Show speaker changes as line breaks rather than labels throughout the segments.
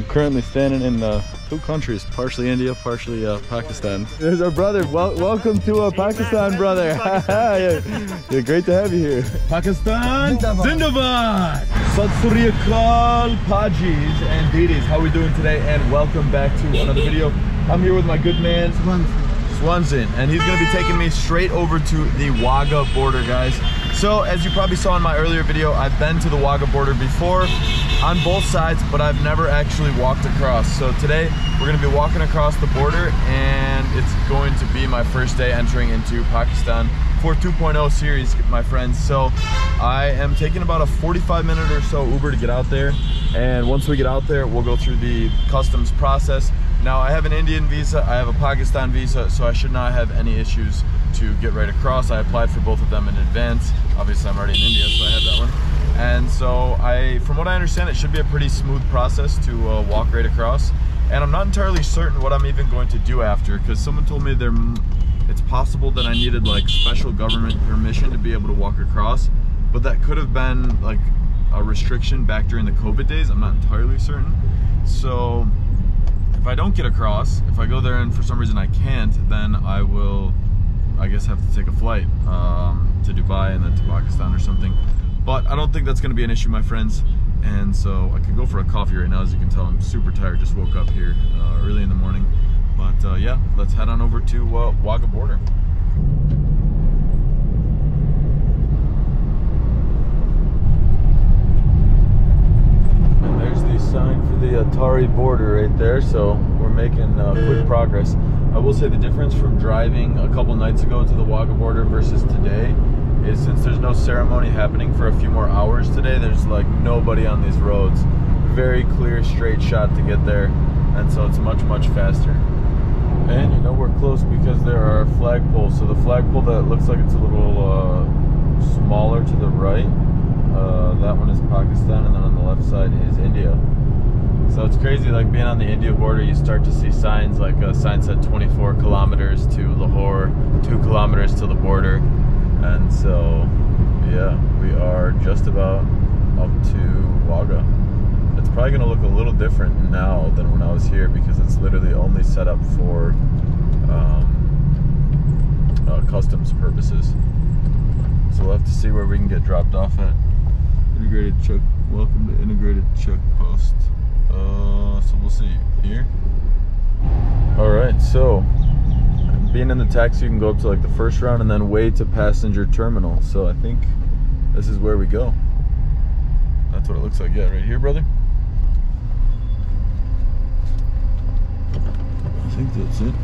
I'm currently standing in uh, two countries, partially India, partially uh, Pakistan. There's our brother. Wel welcome to uh, Pakistan, brother. yeah. yeah, great to have you here. Pakistan, Zindabad. Sat Sri Akal, Pajis and Didis. How we doing today? And welcome back to another video. I'm here with my good man, Swanson, and he's gonna be taking me straight over to the Wagah border, guys. So, as you probably saw in my earlier video, I've been to the Wagah border before on both sides, but I've never actually walked across. So today, we're gonna be walking across the border, and it's going to be my first day entering into Pakistan for 2.0 series, my friends. So, I am taking about a 45 minute or so Uber to get out there, and once we get out there, we'll go through the customs process now I have an Indian visa, I have a Pakistan visa, so I should not have any issues to get right across. I applied for both of them in advance. Obviously I'm already in India, so I have that one. And so I, from what I understand, it should be a pretty smooth process to uh, walk right across. And I'm not entirely certain what I'm even going to do after, because someone told me there, it's possible that I needed like special government permission to be able to walk across, but that could have been like a restriction back during the COVID days. I'm not entirely certain. So if I don't get across, if I go there and for some reason I can't, then I will, I guess, have to take a flight um, to Dubai and then to Pakistan or something. But I don't think that's going to be an issue, my friends. And so I could go for a coffee right now. As you can tell, I'm super tired. Just woke up here uh, early in the morning. But uh, yeah, let's head on over to uh, Wagah border. Sign for the Attari border right there, so we're making uh, quick progress. I will say the difference from driving a couple nights ago to the Wagah border versus today is since there's no ceremony happening for a few more hours today, there's like nobody on these roads. Very clear, straight shot to get there, and so it's much, much faster. And you know we're close because there are flagpoles. So the flagpole that looks like it's a little uh, smaller to the right, uh, that one is Pakistan, and then on the left side is India. So it's crazy, like being on the India border, you start to see signs like a sign said 24 kilometers to Lahore, two kilometers to the border. And so, yeah, we are just about up to Wagah. It's probably gonna look a little different now than when I was here because it's literally only set up for um, uh, customs purposes. So we'll have to see where we can get dropped off at. Integrated check, welcome to integrated check post. Uh, so we'll see here. All right, so being in the taxi, you can go up to like the first round and then way to passenger terminal. So I think this is where we go. That's what it looks like. Yeah, right here, brother. I think that's it.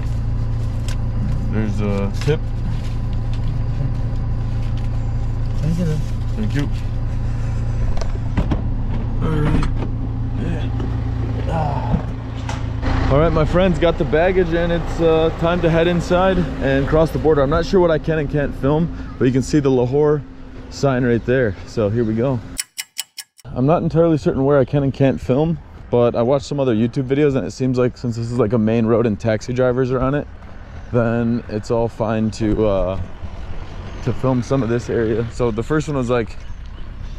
There's a tip.
Thank you.
Thank you. All right. All right, my friends, got the baggage and it's uh, time to head inside and cross the border. I'm not sure what I can and can't film, but you can see the Lahore sign right there. So here we go. I'm not entirely certain where I can and can't film, but I watched some other YouTube videos and it seems like since this is like a main road and taxi drivers are on it, then it's all fine to uh, to film some of this area. So the first one was like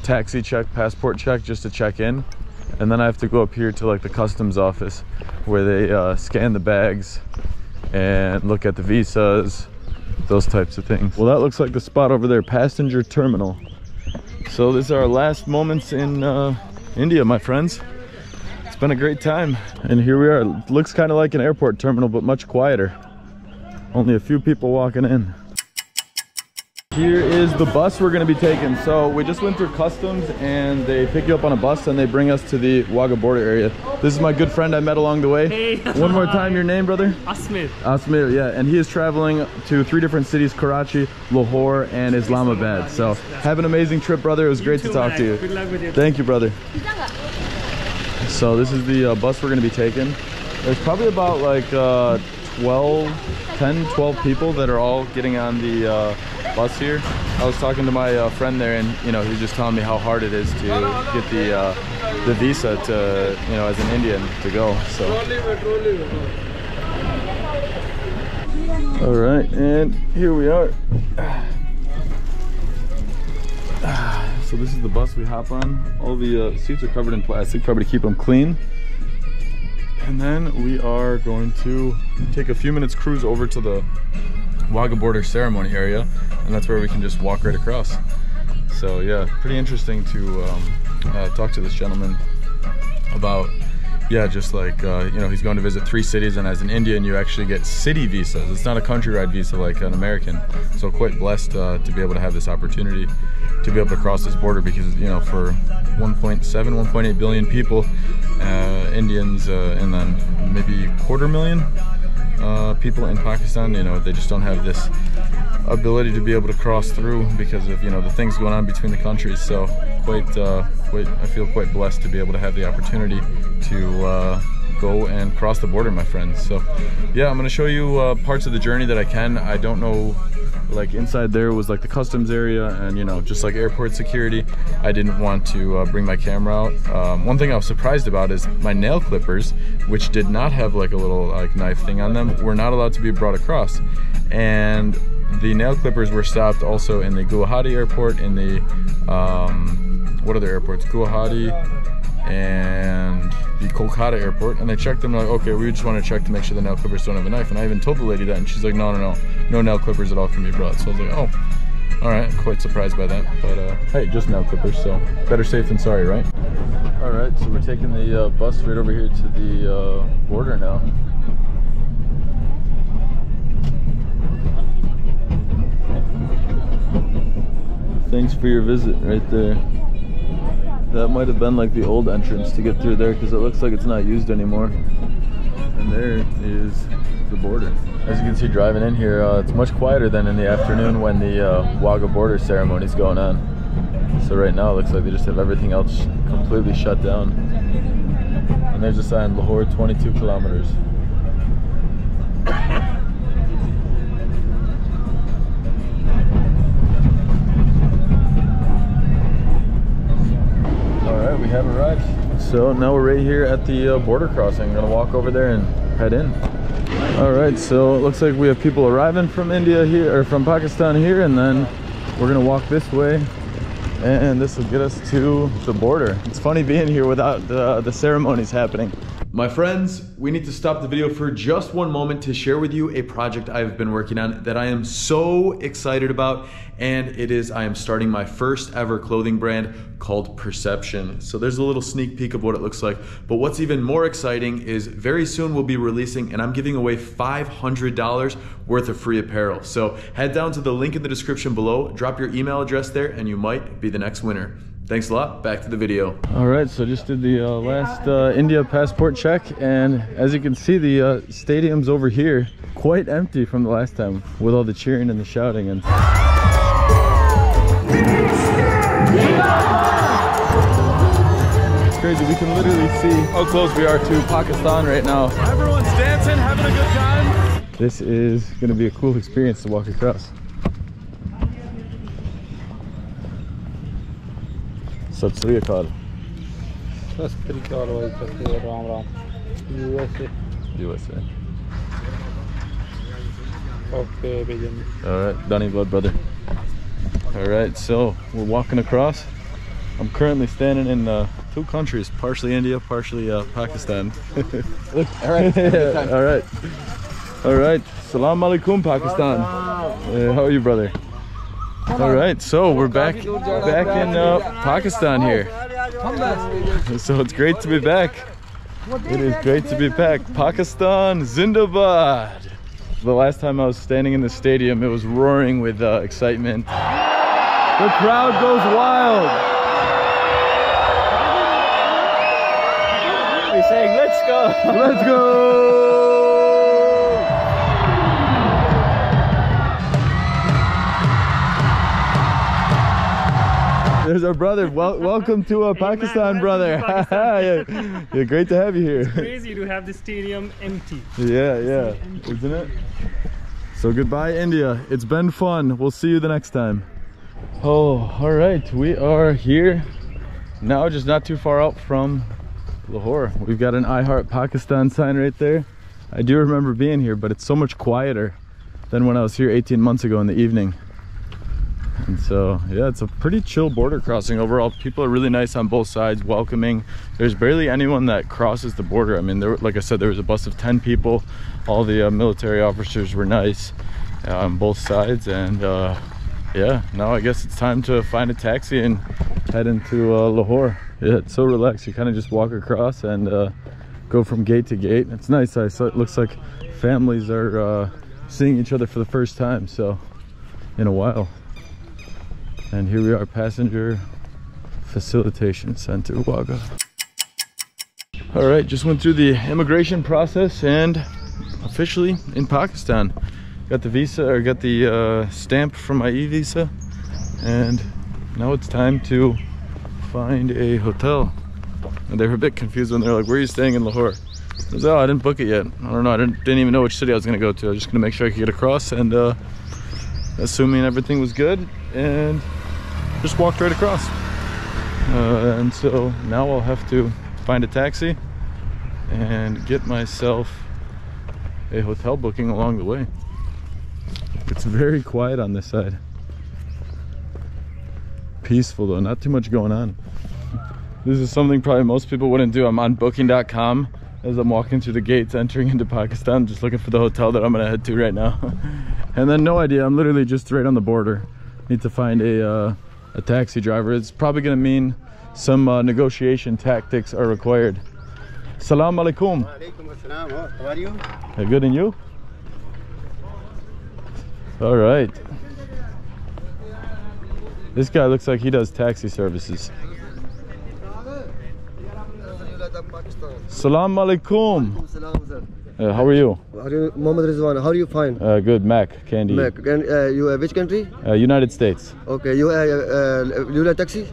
taxi check, passport check, just to check in. And then I have to go up here to like the customs office where they uh, scan the bags and look at the visas those types of things. Well that looks like the spot over there passenger terminal. So these are our last moments in uh, India my friends. It's been a great time. And here we are. It looks kind of like an airport terminal but much quieter. Only a few people walking in here is the bus we're going to be taking. So we just went through customs and they pick you up on a bus and they bring us to the Wagah border area. This is my good friend I met along the way.
Hey.
One more time, your name, brother?
Asmir.
Asmir, yeah. And he is traveling to three different cities, Karachi, Lahore, and Islamabad. So have an amazing trip, brother. It was great to talk to you.
Good luck with you.
Thank you, brother. So this is the uh, bus we're going to be taking. There's probably about like uh, 12, 10, 12 people that are all getting on the uh, bus here. I was talking to my uh, friend there and, you know, he was just telling me how hard it is to get the uh, the visa to, you know, as an Indian to go, so. All right, and here we are. So this is the bus we hop on. All the uh, seats are covered in plastic, probably to keep them clean. And then we are going to take a few minutes cruise over to the Wagah border ceremony area. And that's where we can just walk right across. So yeah, pretty interesting to um, uh, talk to this gentleman about yeah, just like, uh, you know, he's going to visit three cities and as an Indian, you actually get city visas. It's not a country ride visa like an American. So quite blessed uh, to be able to have this opportunity to be able to cross this border because, you know, for 1.7, 1.8 billion people, uh, Indians, uh, and then maybe quarter million uh, people in Pakistan, you know, they just don't have this ability to be able to cross through because of you know the things going on between the countries. So quite, uh, quite I feel quite blessed to be able to have the opportunity to uh, go and cross the border, my friends. So yeah, I'm gonna show you uh, parts of the journey that I can. I don't know like inside there was like the customs area and you know just like airport security i didn't want to uh, bring my camera out um, one thing i was surprised about is my nail clippers which did not have like a little like knife thing on them were not allowed to be brought across and the nail clippers were stopped also in the Guwahati airport, in the, um, what other airports? Guwahati and the Kolkata airport. And they checked them like, okay, we just want to check to make sure the nail clippers don't have a knife. And I even told the lady that, and she's like, no, no, no, no nail clippers at all can be brought. So I was like, oh, all right, quite surprised by that. But uh, hey, just nail clippers, so better safe than sorry, right? All right, so we're taking the uh, bus right over here to the uh, border now. Thanks for your visit right there. That might have been like the old entrance to get through there because it looks like it's not used anymore. And there is the border. As you can see driving in here, uh, it's much quieter than in the afternoon when the uh, Wagah border ceremony is going on. So right now it looks like they just have everything else completely shut down. And there's a sign, Lahore 22 kilometers. We have arrived. So now we're right here at the uh, border crossing. I'm gonna walk over there and head in. All right, so it looks like we have people arriving from India here, or from Pakistan here, and then we're gonna walk this way and this will get us to the border. It's funny being here without the, the ceremonies happening. My friends, we need to stop the video for just one moment to share with you a project I've been working on that I am so excited about. And it is, I am starting my first ever clothing brand called Perception. So there's a little sneak peek of what it looks like. But what's even more exciting is very soon we'll be releasing and I'm giving away $500 worth of free apparel. So head down to the link in the description below, drop your email address there, and you might be the next winner. Thanks a lot. Back to the video. All right, so just did the uh, last uh, India passport check, and as you can see, the uh, stadium's over here, quite empty from the last time, with all the cheering and the shouting. And it's crazy. We can literally see how close we are to Pakistan right now.
Everyone's dancing, having a good time.
This is going to be a cool experience to walk across. Sat Sri Akal
Sat Sri ਅਕਾਲ ਭਾਈ ਸਤਿ Ram Ram U
S A U S A
Okay, begin.
All right, Donny Blood Brother. All right, so we're walking across. I'm currently standing in uh, two countries, partially India, partially uh, Pakistan.
All right,
all right, all right. Salaam alaikum, Pakistan. Uh, how are you, brother? All right, so we're back back in uh, Pakistan here. So it's great to be back. It is great to be back. Pakistan, Zindabad. The last time I was standing in the stadium, it was roaring with uh, excitement. The crowd goes wild.
We're saying, let's go.
Let's go. There's our brother. Well, welcome to a Pakistan,
man,
brother.
Pakistan.
yeah. great to have you here.
It's Crazy to have the stadium empty.
Yeah, yeah, isn't it? So goodbye, India. It's been fun. We'll see you the next time. Oh, all right. We are here now, just not too far out from Lahore. We've got an I Heart Pakistan sign right there. I do remember being here, but it's so much quieter than when I was here 18 months ago in the evening. And so, yeah, it's a pretty chill border crossing overall. People are really nice on both sides, welcoming. There's barely anyone that crosses the border. I mean, there, like I said, there was a bus of 10 people. All the uh, military officers were nice uh, on both sides. And uh, yeah, now I guess it's time to find a taxi and head into uh, Lahore. Yeah, it's so relaxed. You kind of just walk across and uh, go from gate to gate. It's nice. I saw it looks like families are uh, seeing each other for the first time. So, in a while. And here we are, Passenger Facilitation Center, Wagah. All right, just went through the immigration process and officially in Pakistan. Got the visa, or got the uh, stamp from my e-visa. And now it's time to find a hotel. And they were a bit confused when they're like, where are you staying in Lahore? I was, oh, I didn't book it yet. I don't know, I didn't, didn't even know which city I was gonna go to. I was just gonna make sure I could get across and uh, assuming everything was good and just walked right across. Uh, and so now I'll have to find a taxi and get myself a hotel booking along the way. It's very quiet on this side. Peaceful though, not too much going on. This is something probably most people wouldn't do. I'm on booking.com as I'm walking through the gates entering into Pakistan, just looking for the hotel that I'm gonna head to right now. and then no idea, I'm literally just right on the border. Need to find a, uh, a taxi driver. It's probably gonna mean some uh, negotiation tactics are required. Salam alaikum.
Alaikum. How are you?
Hey, good and you? All right. This guy looks like he does taxi services. Salam alaikum. Uh, how are you?
How Are you Mohammed Rizwan? How are you fine?
Uh, good, Mac Candee.
Mac, can, uh, you uh, which country?
Uh, United States.
Okay, you uh, uh, you like taxi?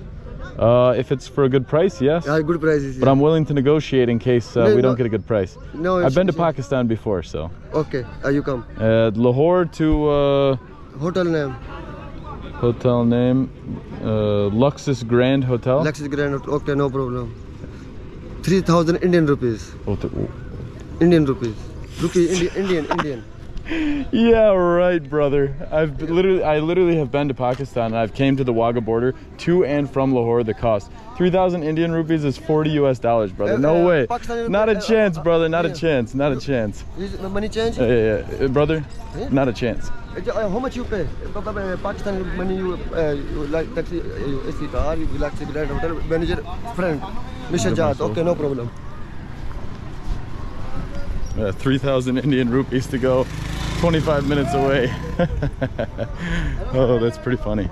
Uh, if it's for a good price, yes.
Yeah, good prices.
But I'm willing to negotiate in case uh,
No,
we don't
no.
get a good price.
No,
I've been to Pakistan before, so.
Okay, uh, you come.
Uh, Lahore to uh,
Hotel name?
hotel name uh, Luxus Grand Hotel.
Luxus Grand. Hotel. Okay, no problem. Three thousand Indian rupees.
Hotel-
Indian rupees. Rupee, Indian, Indian, Indian.
Yeah, right, brother. I've literally, I literally have been to Pakistan. and I've came to the Wagah border to and from Lahore. The cost three thousand Indian rupees is forty U.S. dollars, brother.
Uh,
No
uh,
way.
Pakistani
Not a
uh,
chance,
uh,
brother. Not a chance. Not a chance.
Is money change?
Yeah, yeah, yeah. Uh, brother.
Yeah.
Not a chance.
Uh, how much you pay? Uh, uh, uh, Pakistan money you, uh, you like taxi, uh, AC car, you like Grand Hotel manager friend, Mr. Jad. Okay, no problem.
Uh, 3,000 Indian rupees to go 25 minutes away. oh, that's pretty funny.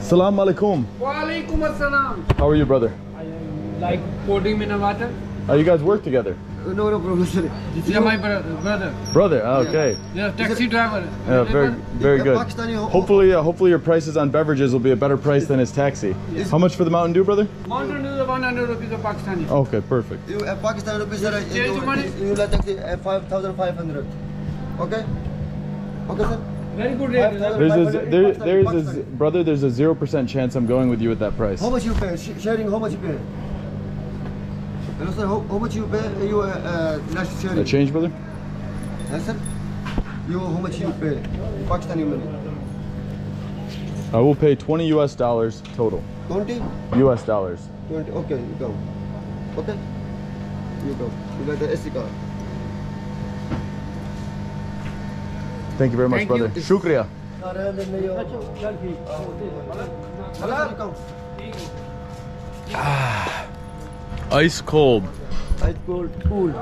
Salam alaikum.
Walaikum assalam.
How are you, brother?
I am like 40 minute water?
Oh, you guys work together?
No, no problem, sir. This
Yeah, my brother. brother.
Brother, okay.
Yeah, taxi driver.
Yeah, very, very good. Hopefully, uh, hopefully your prices on beverages will be a better price than his taxi. How much for the Mountain Dew, brother?
Mountain Dew is 100 rupees of Pakistani.
Okay, perfect.
You uh, Pakistan rupees, sir.
Change
you,
money?
You like taxi uh, five thousand five hundred. Okay. Okay, sir.
Very good rate.
There's a, there, there's a, brother, there's a 0% chance I'm going with you at that price.
How much you pay? Sh- sharing, how much you pay? Hello, sir. How, how much you pay? You uh, uh, last sharing.
A change, brother?
Yes, sir. You how much you pay? Pakistani money.
I will pay 20 US dollars total.
Twenty.
US dollars.
20. Okay, you go. Okay. You go. You got the SD card.
Thank you very much,
Thank
brother.
you.
Shukriya.
Hello.
Ice cold.
Ice cold, cool.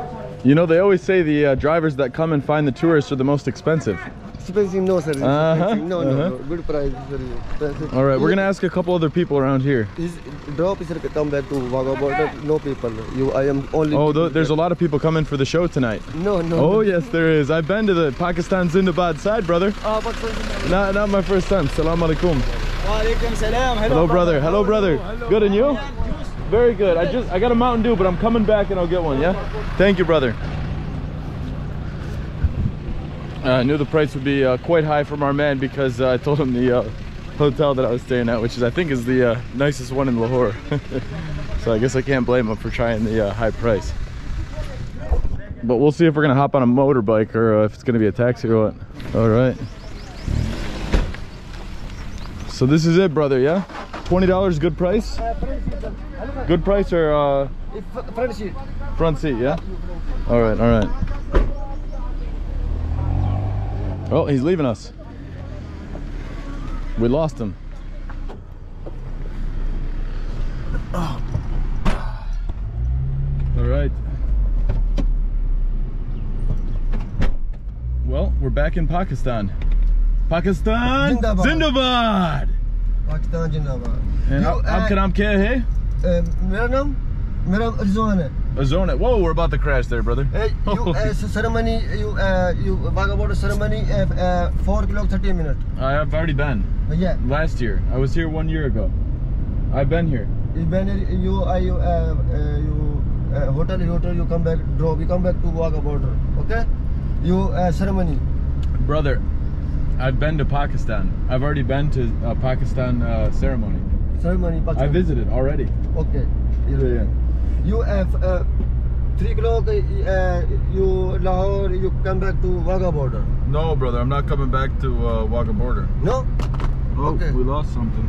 You know, they always say the uh, drivers that come and find the tourists are the most expensive.
Expensive, no, sir.
Uh-huh.
No, no,
uh-huh.
no. Good price, expensive.
All right, we're gonna ask a couple other people around here.
His drop is come back to Wagah border. No people. You, I am only.
Oh, th- there's a lot of people coming for the show tonight.
No, no.
Oh yes, there is. I've been to the Pakistan Zindabad side, brother.
Ah, Pakistan.
Not, not my first time. Salam alaikum. Hello, brother. Hello, brother. Good, and you? Very good. I just I got a Mountain Dew, but I'm coming back and I'll get one. Yeah. Thank you, brother. Uh, I knew the price would be uh, quite high from our man because uh, I told him the uh, hotel that I was staying at, which is I think is the uh, nicest one in Lahore. so I guess I can't blame him for trying the uh, high price. But we'll see if we're gonna hop on a motorbike or if it's gonna be a taxi or what. All right. So this is it, brother. Yeah, twenty dollars, good price.
Uh, front seat, sir. Hello, sir.
Good price or uh,
front seat.
front seat? Yeah. All right, all right. Oh, he's leaving us. We lost him. Oh. All right. Well, we're back in Pakistan. Pakistan
Zindabad.
Zindabad.
Pakistan जिंदाबाद
And how,
You,
how
uh,
can I'm hey?
uh, मेरा नाम मेरा रिजवान है
Azona. Whoa, we're about to crash there, brother.
Uh, you uh, ceremony you uh, you Wagah border ceremony uh, uh, 4 o'clock 30 minutes
I have already been
yeah
last year. I was here one year ago. I've been here.
you when you uh, you uh, uh, you uh, hotel hotel you come back drop you come back to Wagah border okay you uh, ceremony
Brother, I've been to Pakistan. I've already been to a Pakistan uh, ceremony.
ceremony Pakistan.
I visited already.
okay
Yeah,
you have uh, 3 o'clock uh, you Lahore you come back to Wagah border
No, brother, I'm not coming back to uh, Wagah border.
no
Oh,
Okay.
we lost something.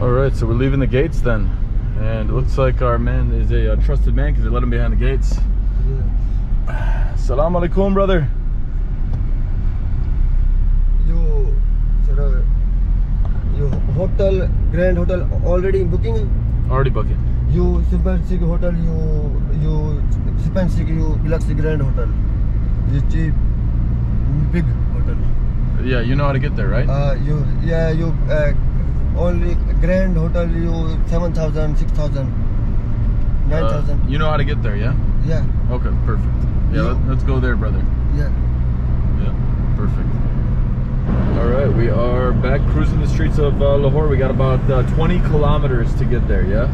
All right, so we're leaving the gates then. And it looks like our man is a, uh trusted man because they let him behind the gates.
yeah.
Salam alaikum, brother.
you sir, uh, you hotel grand hotel already booking
Already booking.
you Simpansi hotel you you Simpansi you Galaxy Grand Hotel you cheap big hotel
Yeah, you know how to get there, right?
uh you yeah you uh, only Grand Hotel you 7000 6000
Uh, you know how to get there, yeah?
yeah
Okay, perfect. Yeah,
You-
let, let's go there, brother.
yeah
Yeah, perfect. All right, we are back cruising the streets of uh, Lahore. We got about uh, 20 kilometers to get there, yeah?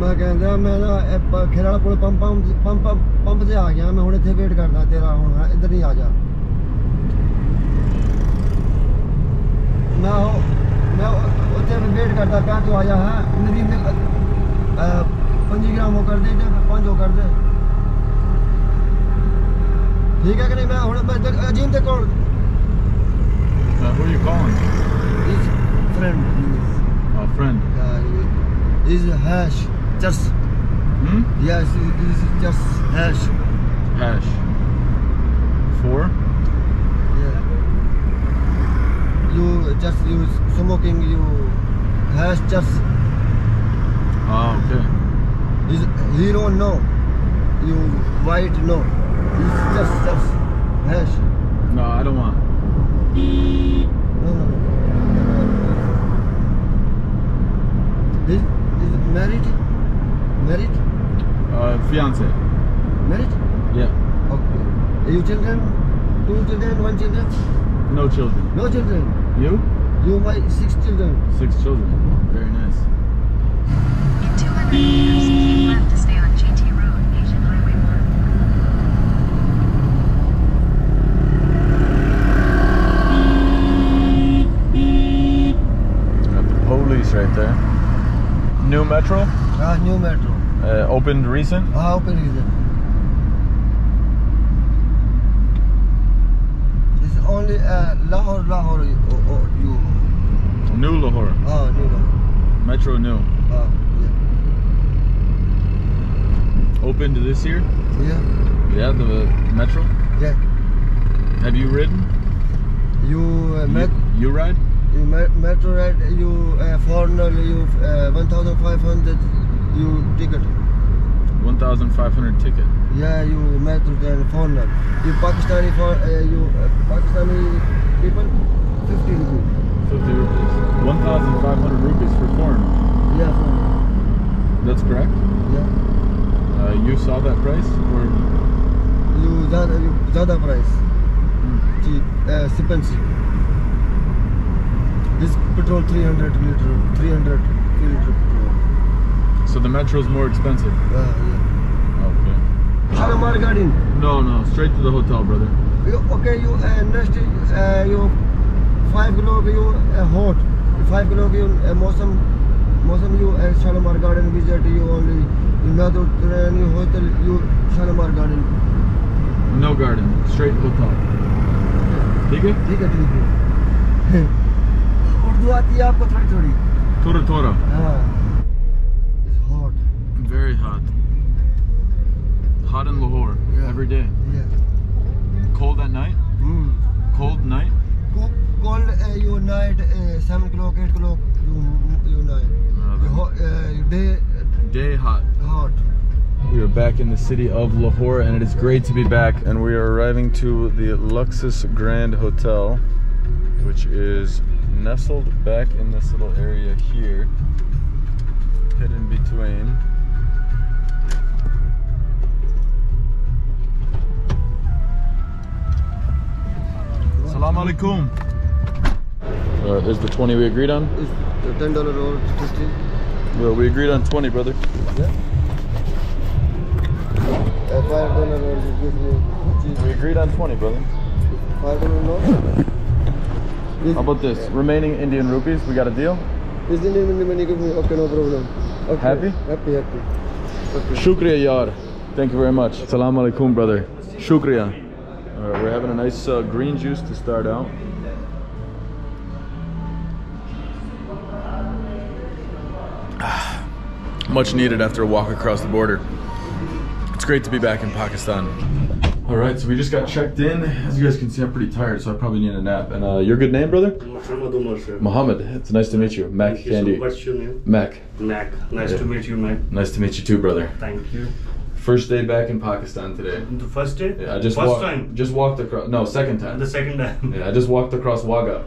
ਮੈਂ ਕਹਿੰਦਾ ਮੈਂ ਨਾ ਇਹ ਪ- ਖੇੜਾ ਕੋਲ pump pump pump pump ਤੇ ਆ ਗਿਆ ਮੈਂ ਹੁਣ ਇੱਥੇ ਵੇਟ ਕਰਦਾ ਤੇਰਾ ਹੁਣ ਇੱਧਰ ਹੀ ਆ ਜਾ ਮੈਂ ਉਹ- ਮੈਂ ਉਹ- ਉੱਥੇ ਵੀ ਵੇਟ ਕਰਦਾ ਪਿਆ ਤੂੰ ਆ ਜਾ ਹੈ ਮੇਰੀ ਵੀ, ਅਹ, 5 ਗ੍ਰਾਮ ਉਹ ਕਰ ਦੇ ਤੇ 5 ਉਹ ਕਰ ਦੇ you got him out. Ajin the
call. Who are you calling?
His friend.
A friend.
Uh, is hash. Just.
Hmm?
Yes, this just hash.
Hash. Four?
Yeah. You just use smoking, you hash just.
Ah okay.
Is, he don't know. You white know. It's just just hash.
No, I don't want.
No no. Is is married? Married?
Uh, fiance.
Married?
Yeah.
Okay. Are You children? Two children? One children?
No children.
No children.
You?
You my six children.
Six children. Very nice.
In 200 meters, keep left to stay on GT Road, Asian Highway 1.
Got the police right there. New metro.
Ah, new metro.
Uh, opened recent.
How open is it? This only uh, Lahore, Lahore. You, oh, oh, you.
New Lahore.
Ah, new Lahore.
Metro new.
Ah,
Opened this year.
yeah,
Yeah, the metro.
yeah, yeah.
Have you ridden?
You uh, met,
You, you ride?
You metro ride you uh, foreigner you uh, 1500 you ticket.
1500 ticket?
Yeah you metro and foreigner. You pakistani for uh, you uh, pakistani people 50 rupees.
50 rupees. 1500 rupees for foreigner?
Yeah foreigner.
That's correct?
Yeah.
Uh, you saw that price or?
You that you that price. Mm. cheap uh, expensive this petrol 300 liter, 300 liter petrol.
So the metro is more expensive?
Uh, yeah.
Okay.
Garden?
No, no, straight to the hotel, brother.
You, okay, you uh, next, uh, you 5 o'clock you uh, hot, 5 o'clock you a Mosam, Mosam you uh, uh Shalimar Garden visit you only, in metro train you uh, hotel you Shalimar Garden.
No garden, straight hotel.
Okay. Okay. Urdu आती है आपको थोड़ी थोड़ी
Tora Tora.
हाँ It's hot
Very hot. Hot in Lahore
Yeah.
every day.
yeah
Cold at night.
hmm
Cold night.
Co- cold uh, your night uh, 7 o'clock 8 o'clock you, your night
Uh,
Your hot, uh, your day
Day hot.
hot
We are back in the city of Lahore, and it is great to be back. And we are arriving to the Luxus Grand Hotel, which is nestled back in this little area here, hidden between. Salam alaikum. Uh, is the 20 we agreed on?
is the 10 dollar or 50
Well, we agreed on 20, brother.
uh, 5 dollar or you give me cheese
We agreed on 20, brother.
5 dollar no
How about this? Remaining Indian rupees, we got a deal?
is the money give me okay no problem okay.
Happy?
happy happy okay
Shukriya yar. Thank you very much. Salam alaikum, brother. Shukriya. All right, we're having a nice uh, green juice to start out. Ah, Much needed after a walk across the border. It's great to be back in Pakistan. All right, so we just got checked in. As you guys can see, I'm pretty tired, so I probably need a nap. And uh, your good name, brother?
Muhammad sir.
Mohammed. It's nice to meet you. Mac
Thank you
Candee.
so What's your name?
Mac.
Mac. Nice
Yeah.
to meet you, Mac.
Nice to meet you too, brother.
Thank you.
First day back in Pakistan today.
The first day?
Yeah, I just
first
walked.
time.
Just walked across. No, second time.
The second time.
Yeah, I just walked across Wagah.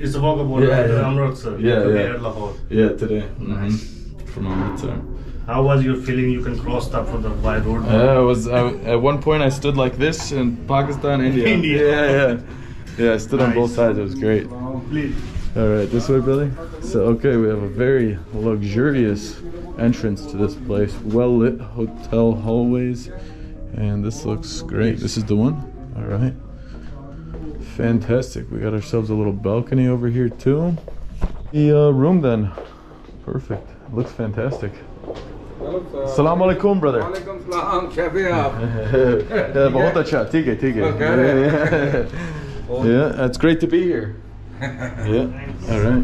It's the Wagah border,
Yeah,
yeah,
yeah.
Amritsar.
Yeah,
today
yeah.
at Lahore.
Yeah, today.
Nice.
Mhm. From Amritsar.
How was your feeling? You can cross that for the wide road.
Yeah, I was. I, at one point, I stood like this in Pakistan, India.
India.
Yeah, yeah. Yeah, I stood on both sides. It was great.
Please.
All right, this way, Billy. So, okay, we have a very luxurious entrance to this place. Well lit hotel hallways, and this looks great. This is the one. All right. Fantastic. We got ourselves a little balcony over here too. The uh, room then. Perfect. Looks fantastic. Salam alaikum, brother.
वालेकुम सलाम कैसे हैं आप
yeah, बहुत अच्छा, ठीक है, ठीक है.
Okay.
Yeah, yeah, that's great to be here. Yeah, all right.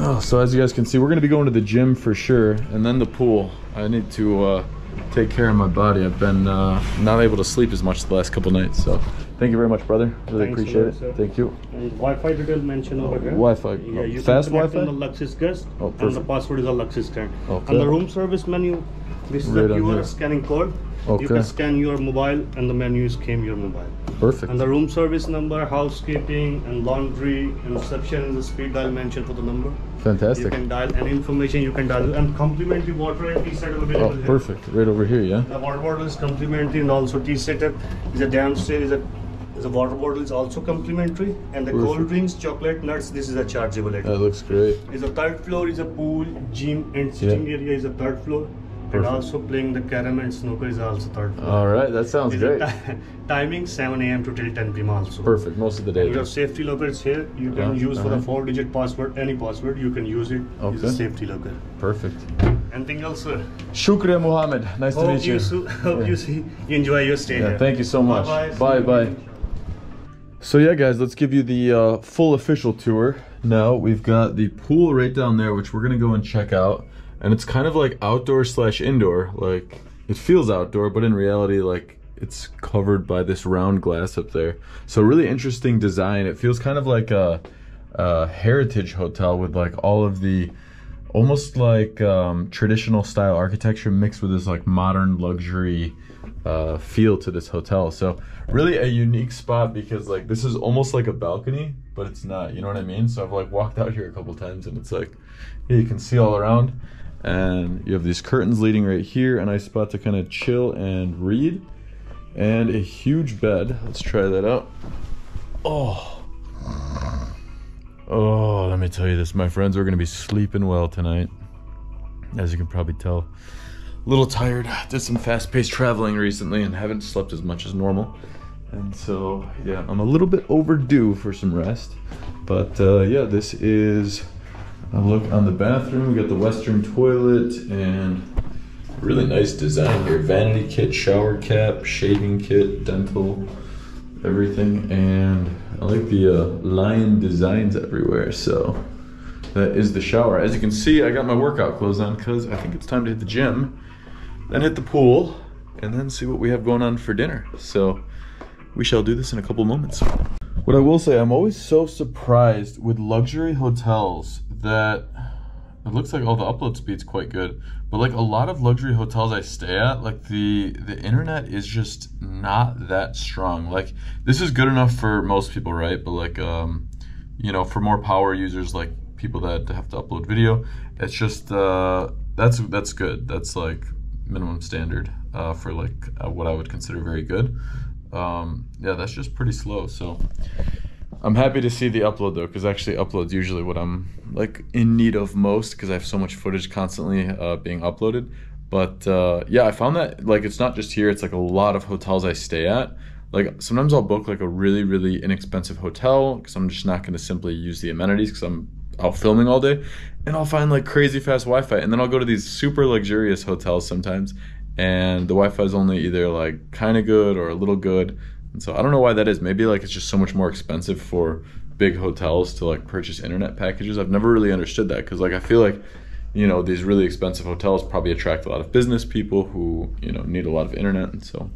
Oh, so as you guys can see, we're gonna be going to the gym for sure, and then the pool. I need to uh, take care of my body. I've been uh, not able to sleep as much the last couple nights. So, thank you very much, brother. Really
Thanks
appreciate
lot,
it. Thank you.
And Wi-Fi detail mentioned over here.
Wi-Fi.
Yeah, you
Fast
can
Wi-Fi?
on the Luxus guest,
Oh,
and the password is a Luxus card.
Okay.
And the room service menu, this is
Right
the QR scanning code.
Okay.
You can scan your mobile, and the menus came your mobile.
Perfect.
And the room service number, housekeeping, and laundry, and reception, and the speed dial mentioned for the number.
Fantastic.
You can dial any information you can dial, and complimentary water and tea setup available
Oh,
here.
perfect. Right over here, yeah.
The water bottle is complimentary, and also tea setup is a downstairs. Is a a water bottle is also complimentary, and the
Perfect.
cold drinks, chocolate, nuts. This is a chargeable. Item.
That looks great.
Is a third floor is a pool, gym, and sitting
Yeah.
area is a third floor.
Perfect.
And also playing the carom and snooker is also third floor.
All right, that sounds
Is
great.
timing 7 a.m. to till 10 p.m. also.
Perfect. Most of the day.
You have safety lockers here. You can
Uh,
use for
uh-huh.
the four-digit password, any password. You can use it. Okay. It's a safety locker.
Perfect.
Anything else, sir?
Shukriya Muhammad. Nice to meet you.
you, hope
Yeah.
you see enjoy your stay
Yeah,
here.
thank you so much.
Bye-bye.
So yeah, guys, let's give you the uh, full official tour. Now we've got the pool right down there, which we're gonna go and check out, and it's kind of like outdoor slash indoor. Like it feels outdoor, but in reality, like it's covered by this round glass up there. So really interesting design. It feels kind of like a, a heritage hotel with like all of the almost like um, traditional style architecture mixed with this like modern luxury uh, feel to this hotel. So really a unique spot because like this is almost like a balcony, but it's not. You know what I mean? So I've like walked out here a couple times and it's like yeah, you can see all around, and you have these curtains leading right here, a nice spot to kind of chill and read, and a huge bed. Let's try that out. Oh. Oh, let me tell you this, my friends, we're gonna be sleeping well tonight. As you can probably tell, a little tired. Did some fast-paced traveling recently and haven't slept as much as normal. And so, yeah, I'm a little bit overdue for some rest. But uh, yeah, this is a look on the bathroom. We got the Western toilet and Really nice design here. Vanity kit, shower cap, shaving kit, dental, everything. And I like the uh, lion designs everywhere. So that is the shower. As you can see, I got my workout clothes on because I think it's time to hit the gym, then hit the pool, and then see what we have going on for dinner. So we shall do this in a couple moments. What I will say, I'm always so surprised with luxury hotels that it looks like all the upload speed's quite good, but like a lot of luxury hotels I stay at, like the the internet is just not that strong. Like this is good enough for most people, right? But like um, you know, for more power users, like people that have to upload video, it's just uh, that's that's good. That's like minimum standard uh, for like uh, what I would consider very good. Um, yeah, that's just pretty slow. So I'm happy to see the upload though, because actually upload's usually what I'm like in need of most because I have so much footage constantly uh, being uploaded. But uh, yeah, I found that like it's not just here; it's like a lot of hotels I stay at. Like sometimes I'll book like a really really inexpensive hotel because I'm just not going to simply use the amenities because I'm out filming all day, and I'll find like crazy fast Wi-Fi, and then I'll go to these super luxurious hotels sometimes, and the Wi-Fi is only either like kind of good or a little good. And so I don't know why that is. Maybe like it's just so much more expensive for big hotels to like purchase internet packages. I've never really understood that because like I feel like you know these really expensive hotels probably attract a lot of business people who you know need a lot of internet and so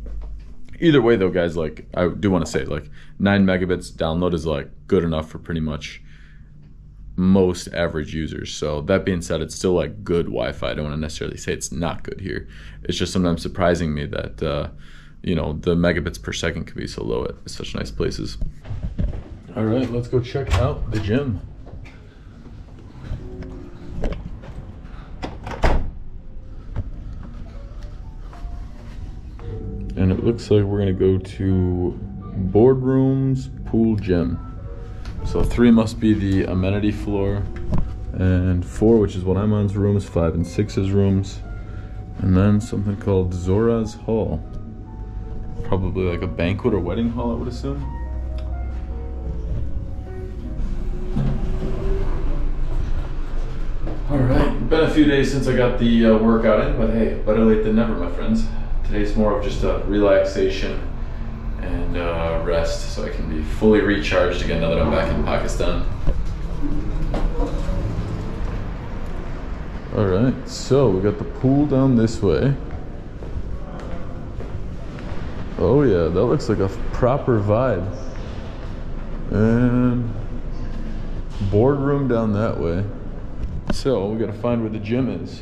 either way though guys like i do want to say like 9 megabits download is like good enough for pretty much most average users. So that being said it's still like good wi-fi. I don't want to necessarily say it's not good here. It's just sometimes surprising me that uh, you know the megabits per second can be so low at such nice places. All right let's go check out the gym. And it looks like we're gonna go to boardrooms pool gym so three must be the amenity floor and four which is what i'm on's rooms five and six is rooms and then something called zora's hall. Probably like a banquet or wedding hall i would assume. All right been a few days since i got the uh, workout in but hey better late than never my friends. Today's more of just a relaxation and uh, rest so I can be fully recharged again now that I'm back in Pakistan. All right, so we got the pool down this way. Oh yeah, that looks like a proper vibe. And boardroom down that way. So we gotta find where the gym is.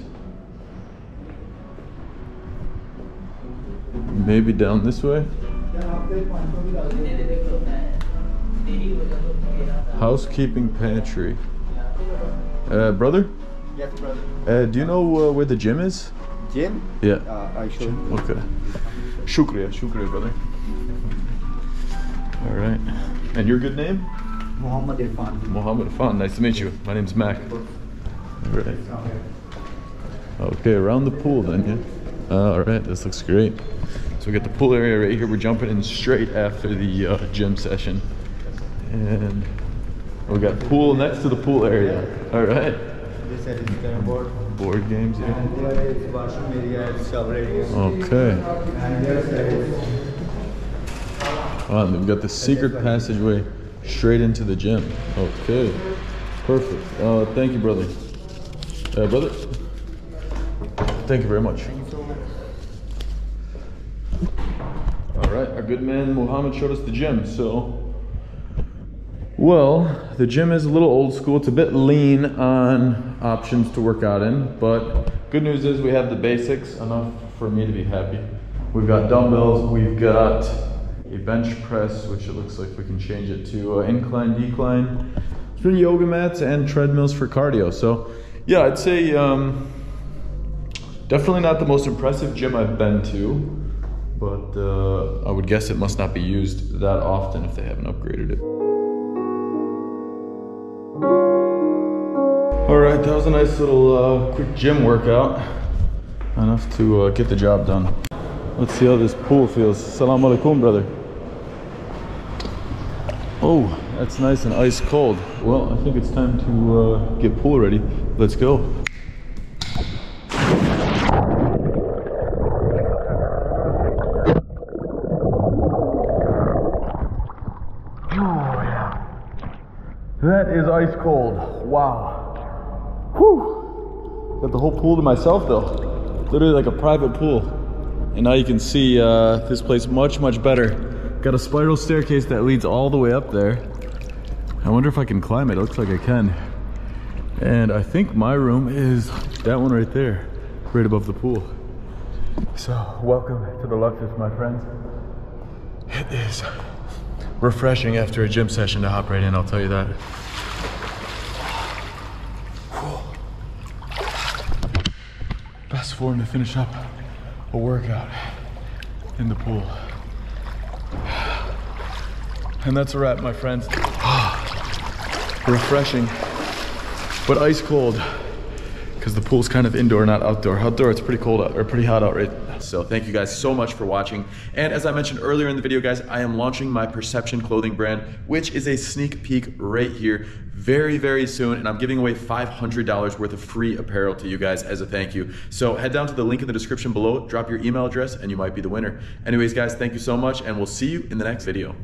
Maybe down this way? Housekeeping pantry. Uh, brother?
Yes, brother.
Uh, do you know uh, where the gym is?
Gym?
Yeah.
Uh, I show you.
Okay. Shukriya, shukriya, brother. All right. And your good name?
Muhammad Irfan.
Mohammed Afan. Nice to meet you. My name's Mac. All right. Okay, around the pool then, yeah. all right, this looks great. So we got the pool area right here. We're jumping in straight after the uh, gym session, and we got pool next to the pool area. All right.
This is carrom board.
Board games here.
And there is washroom area, and shower area.
Okay.
And there side is
Oh, and we've got the secret passageway straight into the gym. Okay. Perfect. Uh, thank you, brother. Uh, brother. Thank you very much. All right, our good man Muhammad showed us the gym. So, well, the gym is a little old school. It's a bit lean on options to work out in, but good news is we have the basics enough for me to be happy. We've got dumbbells. We've got a bench press, which it looks like we can change it to uh, incline, decline. Been yoga mats and treadmills for cardio. So, yeah, I'd say um, definitely not the most impressive gym I've been to but uh, I would guess it must not be used that often if they haven't upgraded it. All right, that was a nice little uh, quick gym workout. Enough to uh, get the job done. Let's see how this pool feels. Salam alaikum, brother. Oh, that's nice and ice cold. Well, I think it's time to uh, get pool ready. Let's go. ice cold. Wow. Whew. Got the whole pool to myself though. Literally like a private pool. And now you can see uh, this place much, much better. Got a spiral staircase that leads all the way up there. I wonder if I can climb it. It looks like I can. And I think my room is that one right there, right above the pool. So, welcome to the Luxus, my friends. It is refreshing after a gym session to hop right in, I'll tell you that. Best him to finish up a workout in the pool. And that's a wrap, my friends. Refreshing, but ice cold because the pool's kind of indoor, not outdoor. Outdoor, it's pretty cold out, or pretty hot out, right? So thank you guys so much for watching. And as I mentioned earlier in the video, guys, I am launching my Perception clothing brand, which is a sneak peek right here very, very soon. And I'm giving away $500 worth of free apparel to you guys as a thank you. So head down to the link in the description below, drop your email address, and you might be the winner. Anyways, guys, thank you so much, and we'll see you in the next video.